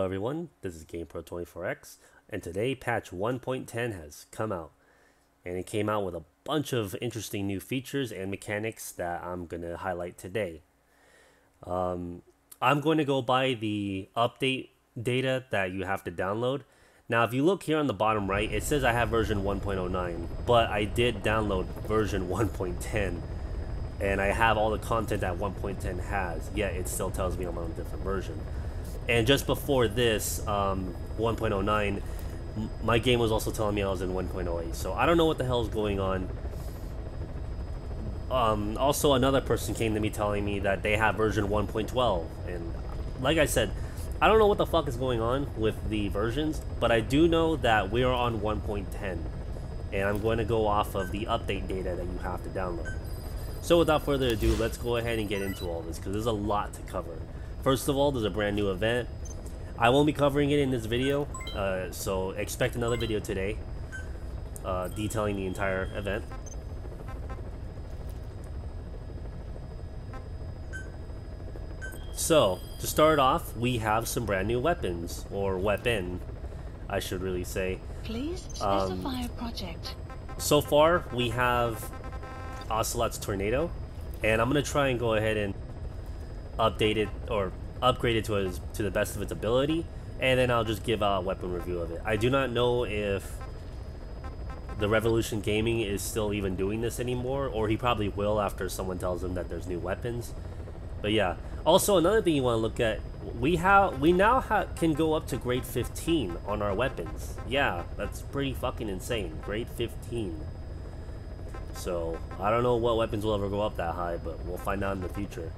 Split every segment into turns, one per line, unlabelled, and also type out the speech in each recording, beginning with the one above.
Hello everyone, this is GamePro24X, and today patch 1.10 has come out. And it came out with a bunch of interesting new features and mechanics that I'm going to highlight today. Um, I'm going to go by the update data that you have to download. Now, if you look here on the bottom right, it says I have version 1.09, but I did download version 1.10, and I have all the content that 1.10 has, yet it still tells me I'm on a different version. And just before this, um, 1.09, my game was also telling me I was in 1.08. So I don't know what the hell is going on. Um, also, another person came to me telling me that they have version 1.12. And like I said, I don't know what the fuck is going on with the versions, but I do know that we are on 1.10. And I'm going to go off of the update data that you have to download. So without further ado, let's go ahead and get into all this because there's a lot to cover. First of all, there's a brand new event. I won't be covering it in this video, uh, so expect another video today uh, detailing the entire event. So, to start off, we have some brand new weapons, or weapon, I should really say.
Please um, specify um, a project.
So far, we have Ocelot's Tornado, and I'm going to try and go ahead and updated or upgraded to his, to the best of its ability, and then I'll just give a weapon review of it. I do not know if the Revolution Gaming is still even doing this anymore, or he probably will after someone tells him that there's new weapons. But yeah. Also, another thing you want to look at, we have we now ha can go up to grade 15 on our weapons. Yeah, that's pretty fucking insane. Grade 15. So, I don't know what weapons will ever go up that high, but we'll find out in the future.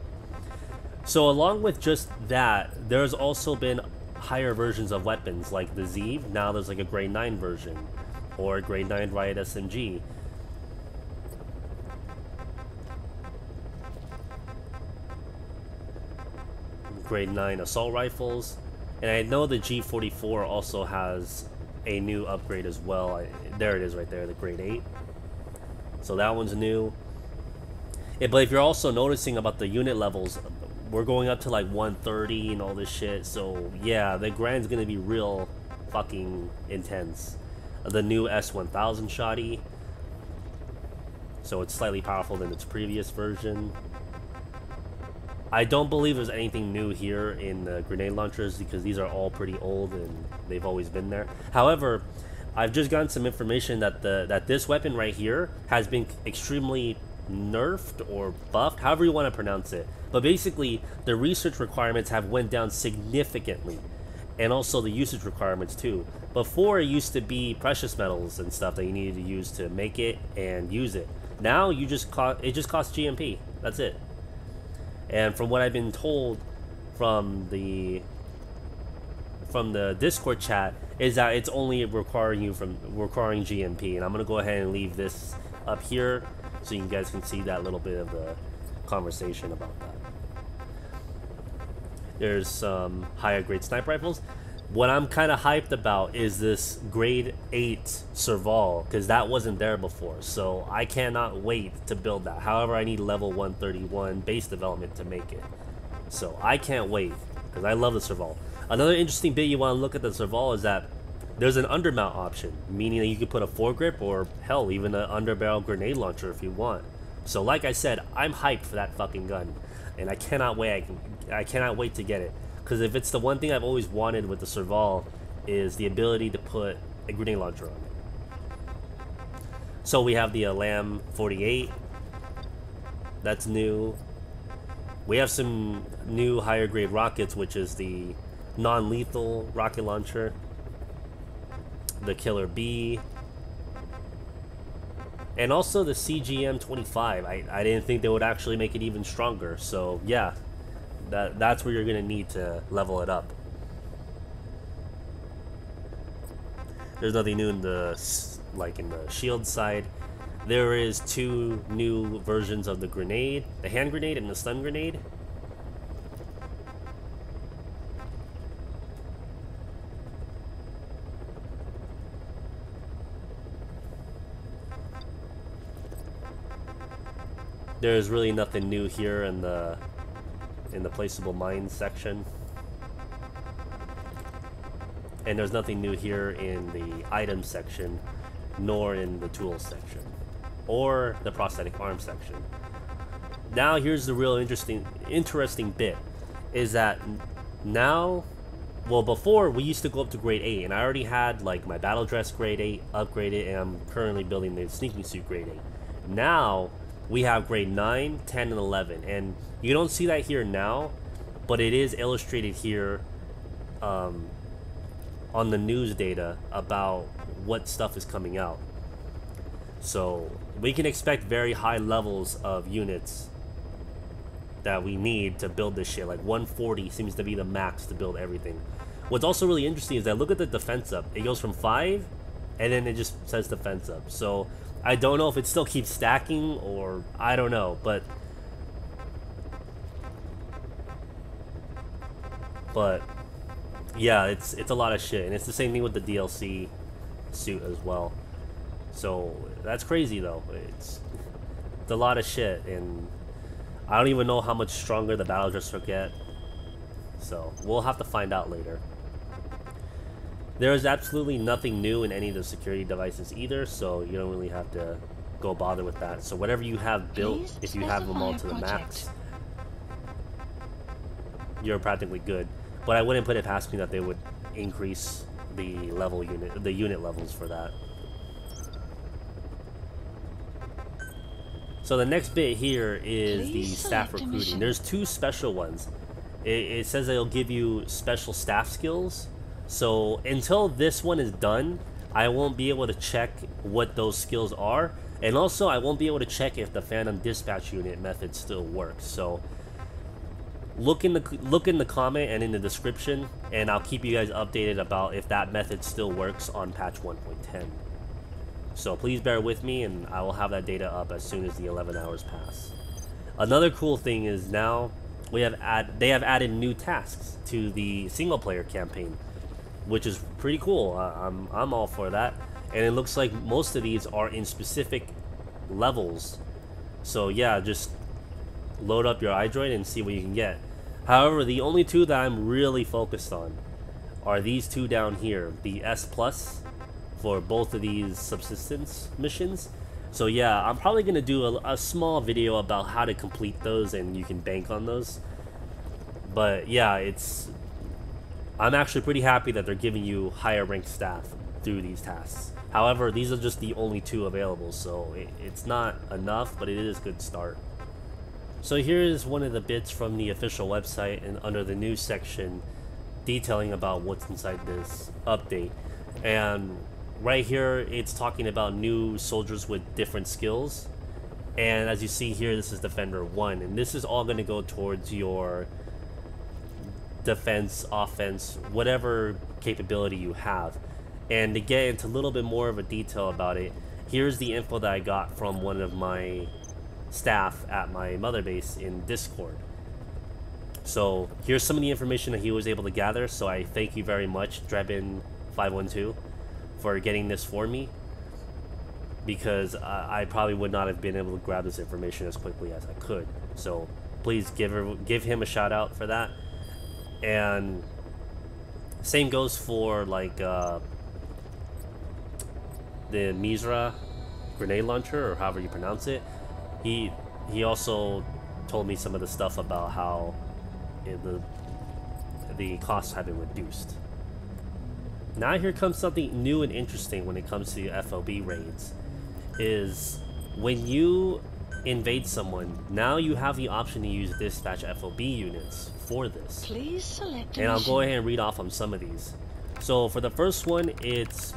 So along with just that, there's also been higher versions of weapons like the Zeev. Now there's like a grade 9 version or a grade 9 Riot SMG. Grade 9 assault rifles. And I know the G44 also has a new upgrade as well. I, there it is right there, the grade 8. So that one's new. Yeah, but if you're also noticing about the unit levels, we're going up to like 130 and all this shit. So yeah, the grind's gonna be real fucking intense. The new S1000 shoddy. So it's slightly powerful than its previous version. I don't believe there's anything new here in the grenade launchers because these are all pretty old and they've always been there. However, I've just gotten some information that the that this weapon right here has been extremely nerfed or buffed, however you want to pronounce it. But basically, the research requirements have went down significantly, and also the usage requirements too. Before it used to be precious metals and stuff that you needed to use to make it and use it. Now you just cost it just costs GMP. That's it. And from what I've been told from the from the Discord chat is that it's only requiring you from requiring GMP. And I'm gonna go ahead and leave this up here so you guys can see that little bit of the conversation about that. There's some higher grade sniper rifles. What I'm kind of hyped about is this grade 8 Serval, because that wasn't there before. So I cannot wait to build that. However, I need level 131 base development to make it. So I can't wait, because I love the Serval. Another interesting bit you want to look at the Serval is that there's an undermount option, meaning that you can put a foregrip or hell, even an underbarrel grenade launcher if you want. So like I said, I'm hyped for that fucking gun, and I cannot wait. I, can, I cannot wait to get it because if it's the one thing I've always wanted with the Serval, is the ability to put a grenade launcher on it. So we have the uh, LAM 48. That's new. We have some new higher grade rockets, which is the non-lethal rocket launcher the Killer Bee, and also the CGM25. I, I didn't think they would actually make it even stronger. So yeah, that that's where you're gonna need to level it up. There's nothing new in the like in the shield side. There is two new versions of the grenade, the hand grenade and the stun grenade. There's really nothing new here in the in the placeable mines section. and there's nothing new here in the item section, nor in the tools section, or the prosthetic arm section. Now here's the real interesting interesting bit, is that now, well before we used to go up to grade 8, and I already had like my battle dress grade 8 upgraded, and I'm currently building the sneaking suit grade 8. Now, we have grade 9, 10, and 11, and you don't see that here now, but it is illustrated here um, on the news data about what stuff is coming out. So we can expect very high levels of units that we need to build this shit. Like 140 seems to be the max to build everything. What's also really interesting is that look at the defense up. It goes from 5 and then it just says defense up. So I don't know if it still keeps stacking or I don't know, but but yeah, it's it's a lot of shit, and it's the same thing with the DLC suit as well. So that's crazy though. It's it's a lot of shit, and I don't even know how much stronger the battle dress will get. So we'll have to find out later. There is absolutely nothing new in any of the security devices either, so you don't really have to go bother with that. So whatever you have built,
Please
if you have them all to the max, you're practically good. But I wouldn't put it past me that they would increase the level unit, the unit levels for that. So the next bit here is the staff recruiting. There's two special ones. It, it says it'll give you special staff skills. So until this one is done, I won't be able to check what those skills are. And also, I won't be able to check if the Phantom Dispatch Unit method still works. So look in the look in the comment and in the description, and I'll keep you guys updated about if that method still works on patch 1.10. So please bear with me, and I will have that data up as soon as the 11 hours pass. Another cool thing is now we have add they have added new tasks to the single player campaign, which is pretty cool. I, I'm I'm all for that, and it looks like most of these are in specific levels. So yeah, just load up your iDroid and see what you can get. However, the only two that I'm really focused on are these two down here, the S Plus for both of these subsistence missions. So yeah, I'm probably gonna do a, a small video about how to complete those, and you can bank on those. But yeah, it's I'm actually pretty happy that they're giving you higher ranked staff through these tasks. However, these are just the only two available, so it, it's not enough, but it is a good start. So here is one of the bits from the official website and under the news section detailing about what's inside this update. And right here it's talking about new soldiers with different skills. And as you see here, this is Defender 1. And this is all going to go towards your defense, offense, whatever capability you have. And to get into a little bit more of a detail about it, here's the info that I got from one of my staff at my mother base in Discord. So here's some of the information that he was able to gather. So I thank you very much, Drebin512, for getting this for me. Because I, probably would not have been able to grab this information as quickly as I could. So please give her, give him a shout out for that. And same goes for like uh, the Misra grenade launcher, or however you pronounce it. He he also told me some of the stuff about how it, the the costs have been reduced. Now here comes something new and interesting when it comes to FOB raids, is when you invade someone, now you have the option to use dispatch FOB units for this.
Please select
And I'll go ahead and read off on some of these. So for the first one, it's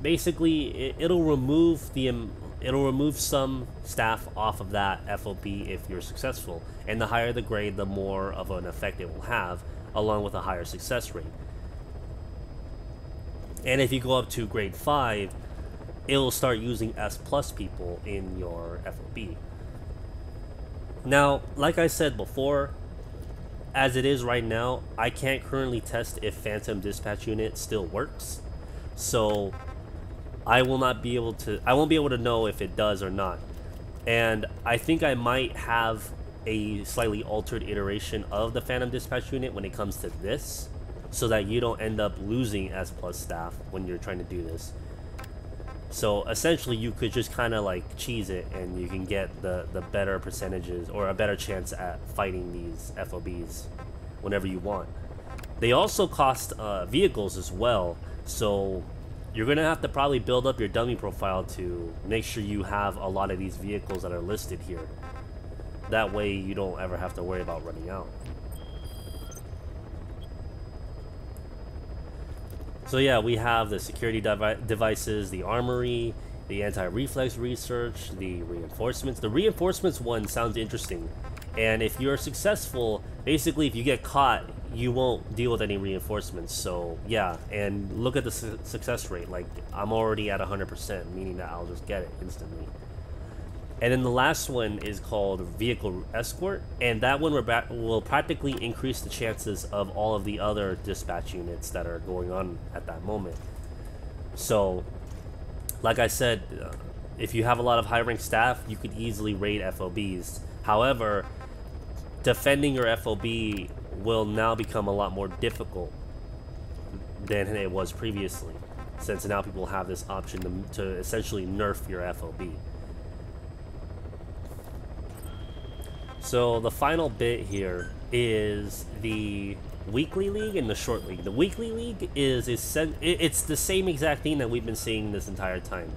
basically it, it'll remove the um, it'll remove some staff off of that FOB if you're successful. And the higher the grade, the more of an effect it will have, along with a higher success rate. And if you go up to grade 5, it'll start using S plus people in your FOB. Now, like I said before, as it is right now, I can't currently test if Phantom Dispatch Unit still works. So I will not be able to I won't be able to know if it does or not. And I think I might have a slightly altered iteration of the Phantom Dispatch Unit when it comes to this. so that you don't end up losing S plus staff when you're trying to do this. So essentially, you could just kind of like cheese it, and you can get the the better percentages or a better chance at fighting these FOBs whenever you want. They also cost uh, vehicles as well, so you're gonna have to probably build up your dummy profile to make sure you have a lot of these vehicles that are listed here. That way, you don't ever have to worry about running out. So yeah, we have the security devi devices, the armory, the anti-reflex research, the reinforcements. The reinforcements one sounds interesting. And if you're successful, basically if you get caught, you won't deal with any reinforcements. So yeah, and look at the su success rate. Like I'm already at 100%, meaning that I'll just get it instantly. And then the last one is called Vehicle Escort, and that one will practically increase the chances of all of the other dispatch units that are going on at that moment. So, like I said, uh, if you have a lot of high rank staff, you could easily raid FOBs. However, defending your FOB will now become a lot more difficult than it was previously, since now people have this option to, to essentially nerf your FOB. So the final bit here is the weekly league and the short league. The weekly league is is it's the same exact thing that we've been seeing this entire time.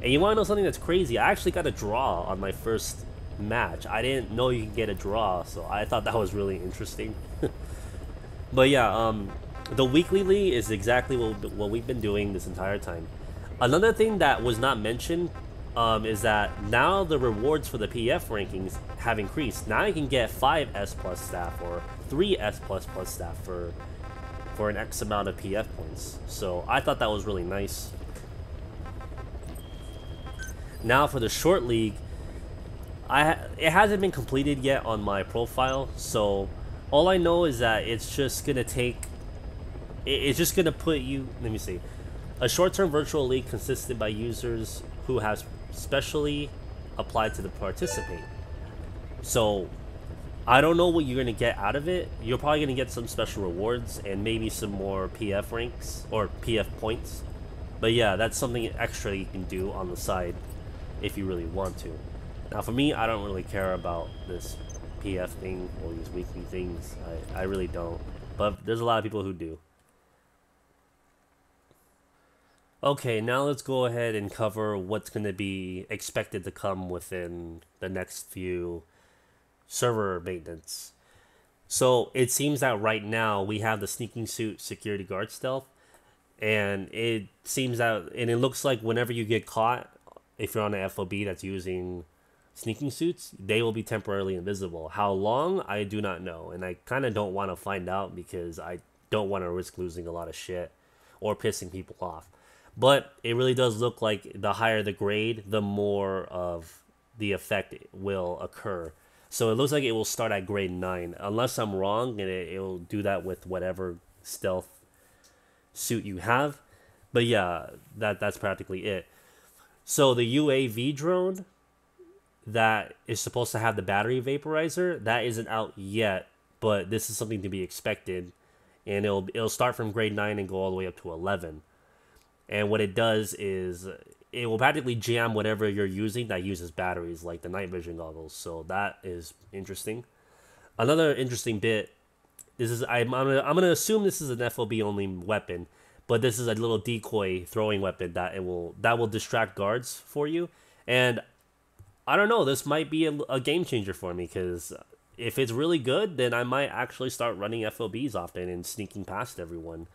And you want to know something that's crazy? I actually got a draw on my first match. I didn't know you could get a draw, so I thought that was really interesting. but yeah, um, the weekly league is exactly what, what we've been doing this entire time. Another thing that was not mentioned um, is that now the rewards for the PF rankings have increased. Now you can get 5 S plus staff or 3 S plus plus staff for for an X amount of PF points. So I thought that was really nice. Now for the short league, I it hasn't been completed yet on my profile, so all I know is that it's just gonna take. It's just gonna put you. Let me see. A short-term virtual league consisted by users who have specially applied to the participate. So I don't know what you're gonna get out of it. You're probably gonna get some special rewards and maybe some more PF ranks or PF points. But yeah, that's something extra you can do on the side if you really want to. Now for me, I don't really care about this PF thing or these weekly things. I, I really don't. But there's a lot of people who do. Okay, now let's go ahead and cover what's going to be expected to come within the next few server maintenance. So it seems that right now we have the sneaking suit security guard stealth, and it seems that and it looks like whenever you get caught, if you're on an FOB that's using sneaking suits, they will be temporarily invisible. How long I do not know, and I kind of don't want to find out because I don't want to risk losing a lot of shit or pissing people off. But it really does look like the higher the grade, the more of the effect will occur. So it looks like it will start at grade 9. Unless I'm wrong, and it, will do that with whatever stealth suit you have. But yeah, that that's practically it. So the UAV drone that is supposed to have the battery vaporizer, that isn't out yet, but this is something to be expected. And it'll it'll start from grade 9 and go all the way up to 11 and what it does is it will practically jam whatever you're using that uses batteries, like the night vision goggles. So that is interesting. Another interesting bit. This is I'm I'm gonna, I'm gonna assume this is an FOB only weapon, but this is a little decoy throwing weapon that it will that will distract guards for you. And I don't know. This might be a, a game changer for me because if it's really good, then I might actually start running FOBs often and sneaking past everyone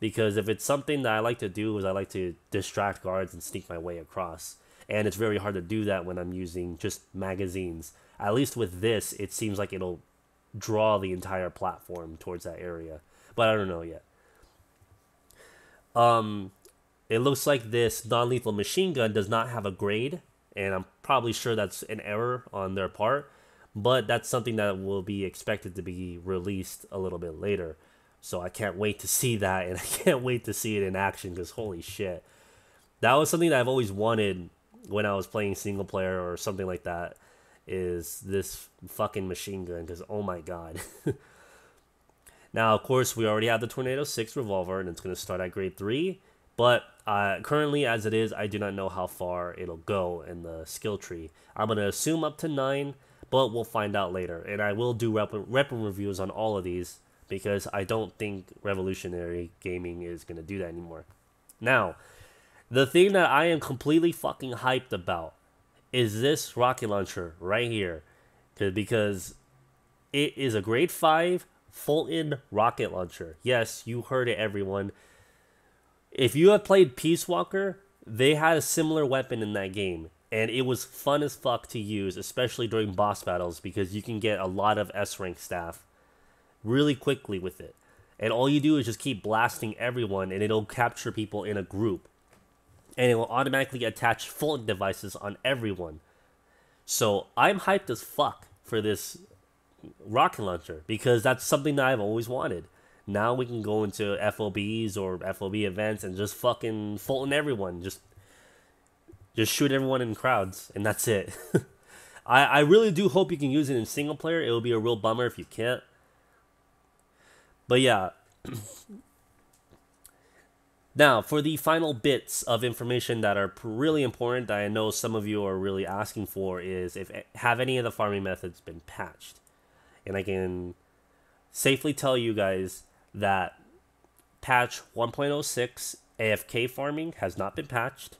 because if it's something that I like to do is I like to distract guards and sneak my way across. And it's very hard to do that when I'm using just magazines. At least with this, it seems like it'll draw the entire platform towards that area. But I don't know yet. Um, it looks like this non-lethal machine gun does not have a grade, and I'm probably sure that's an error on their part. But that's something that will be expected to be released a little bit later. So I can't wait to see that, and I can't wait to see it in action because holy shit, that was something that I've always wanted when I was playing single player or something like that. Is this fucking machine gun? Because oh my god. Now, of course, we already have the Tornado 6 revolver, and it's going to start at grade 3. But uh, currently, as it is, I do not know how far it'll go in the skill tree. I'm going to assume up to 9, but we'll find out later. And I will do weapon, weapon reviews on all of these because I don't think Revolutionary Gaming is going to do that anymore. Now, the thing that I am completely fucking hyped about is this rocket launcher right here. Because it is a grade 5 Fulton rocket launcher. Yes, you heard it, everyone. If you have played Peace Walker, they had a similar weapon in that game. And it was fun as fuck to use, especially during boss battles, because you can get a lot of S rank staff really quickly with it. And all you do is just keep blasting everyone, and it'll capture people in a group. And it will automatically attach Fulton devices on everyone. So I'm hyped as fuck for this rocket launcher because that's something that I've always wanted. Now we can go into FOBs or FOB events and just fucking Fulton everyone. Just just shoot everyone in crowds and that's it. I, I really do hope you can use it in single player. It will be a real bummer if you can't. But yeah. now, for the final bits of information that are really important that I know some of you are really asking for is if have any of the farming methods been patched? and I can safely tell you guys that patch 1.06 AFK farming has not been patched.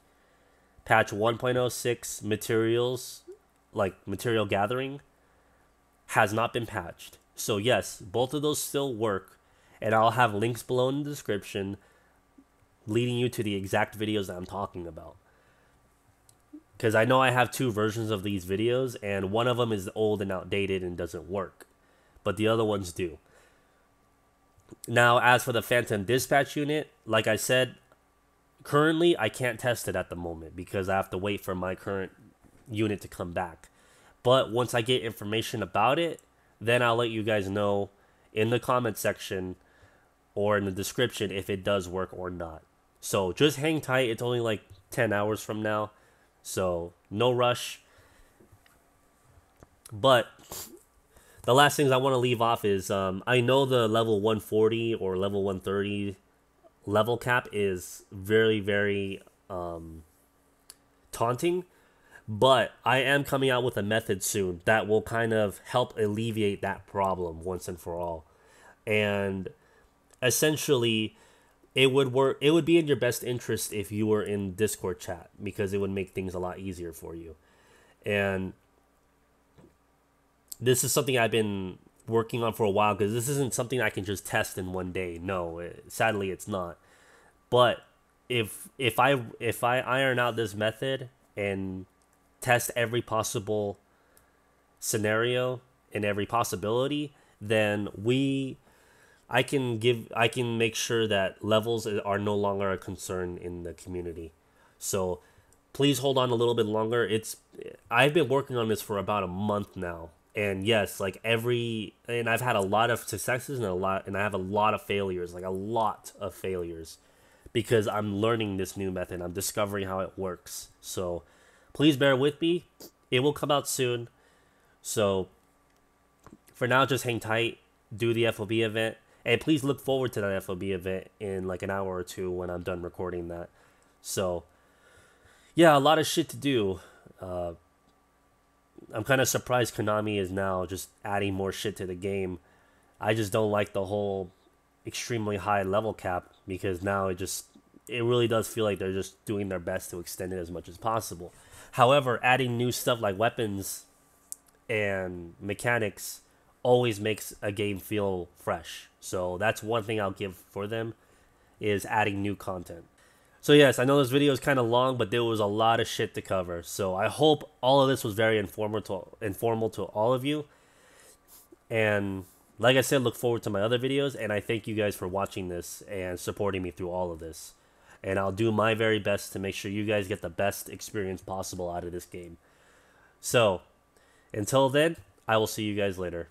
Patch 1.06 materials, like material gathering, has not been patched. So, yes, both of those still work, and I'll have links below in the description leading you to the exact videos that I'm talking about. Because I know I have two versions of these videos, and one of them is old and outdated and doesn't work but the other ones do. Now, as for the Phantom Dispatch Unit, like I said, currently I can't test it at the moment because I have to wait for my current unit to come back. But once I get information about it, then I'll let you guys know in the comment section or in the description if it does work or not. So just hang tight. It's only like 10 hours from now. So no rush. But the last things I want to leave off is um, I know the level 140 or level 130 level cap is very, very um, taunting, but I am coming out with a method soon that will kind of help alleviate that problem once and for all. And essentially, it would work it would be in your best interest if you were in discord chat because it would make things a lot easier for you and this is something I've been working on for a while because this isn't something I can just test in one day. No, it, sadly, it's not. But if if I if I iron out this method and test every possible scenario and every possibility, then we I can give I can make sure that levels are no longer a concern in the community. So please hold on a little bit longer. It's I've been working on this for about a month now. And yes like every and i've had a lot of successes and a lot and i have a lot of failures like a lot of failures because i'm learning this new method. I'm discovering how it works. So please bear with me. It will come out soon. So for now just hang tight. Do the fob event and please look forward to that fob event in like an hour or two when i'm done recording that so yeah a lot of shit to do uh, I'm kind of surprised Konami is now just adding more shit to the game. I just don't like the whole extremely high level cap because now it just it really does feel like they're just doing their best to extend it as much as possible. However, adding new stuff like weapons and mechanics always makes a game feel fresh. So that's one thing I'll give for them is adding new content. So yes, I know this video is kind of long, but there was a lot of shit to cover. So I hope all of this was very informal to, informal to all of you. And like I said, look forward to my other videos. And I thank you guys for watching this and supporting me through all of this. And I'll do my very best to make sure you guys get the best experience possible out of this game. So, until then, I will see you guys later.